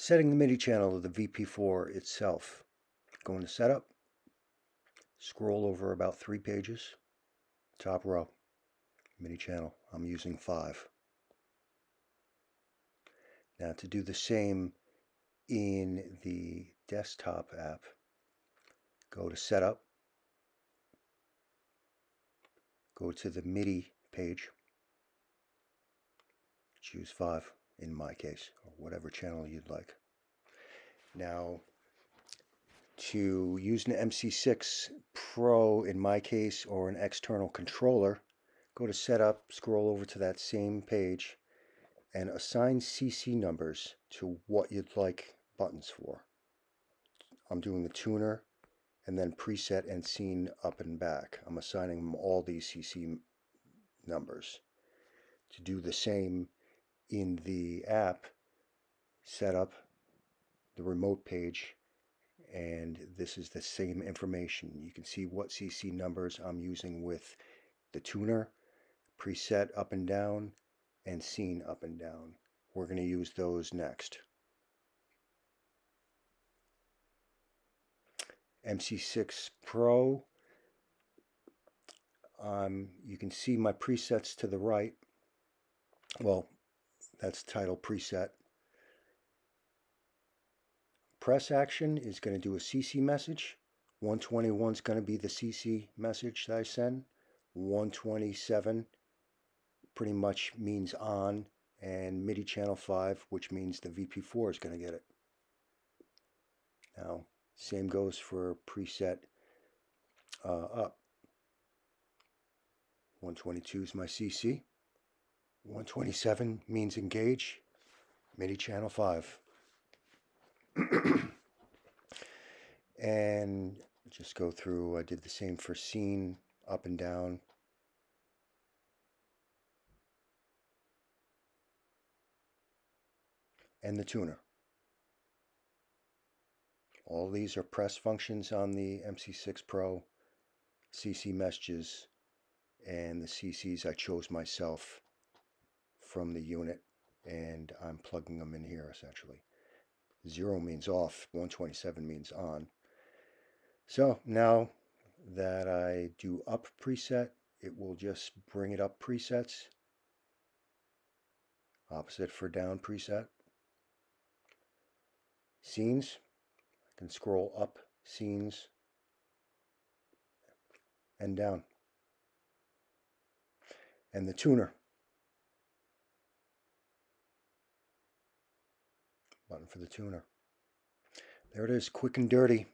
Setting the MIDI channel of the VP4 itself. Go into Setup, scroll over about three pages, top row, MIDI channel. I'm using 5. Now to do the same in the desktop app, go to Setup, go to the MIDI page, choose 5 in my case, or whatever channel you'd like. Now, to use an MC6 Pro in my case, or an external controller, go to Setup, scroll over to that same page, and assign CC numbers to what you'd like buttons for. I'm doing the tuner, and then preset and scene up and back. I'm assigning them all these CC numbers. To do the same in the app, set up the remote page and this is the same information. You can see what CC numbers I'm using with the tuner, preset up and down, and scene up and down. We're going to use those next. MC6 Pro, um, you can see my presets to the right. Well, that's title preset. Press action is going to do a CC message. 121 is going to be the CC message that I send. 127 pretty much means on and MIDI channel 5 which means the VP4 is going to get it. Now same goes for preset uh, up. 122 is my CC. 127 means engage, MIDI channel 5. and just go through, I did the same for scene, up and down. And the tuner. All these are press functions on the MC6 Pro, CC messages, and the CCs I chose myself from the unit and I'm plugging them in here essentially. 0 means off, 127 means on. So now that I do up preset, it will just bring it up presets. Opposite for down preset. Scenes, I can scroll up scenes and down. And the tuner. Button for the tuner. There it is, quick and dirty.